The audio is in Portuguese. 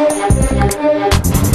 Música